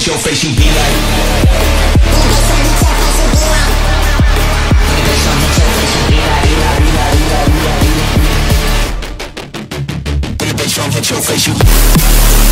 at your face, you be like. Be like. Your face, you.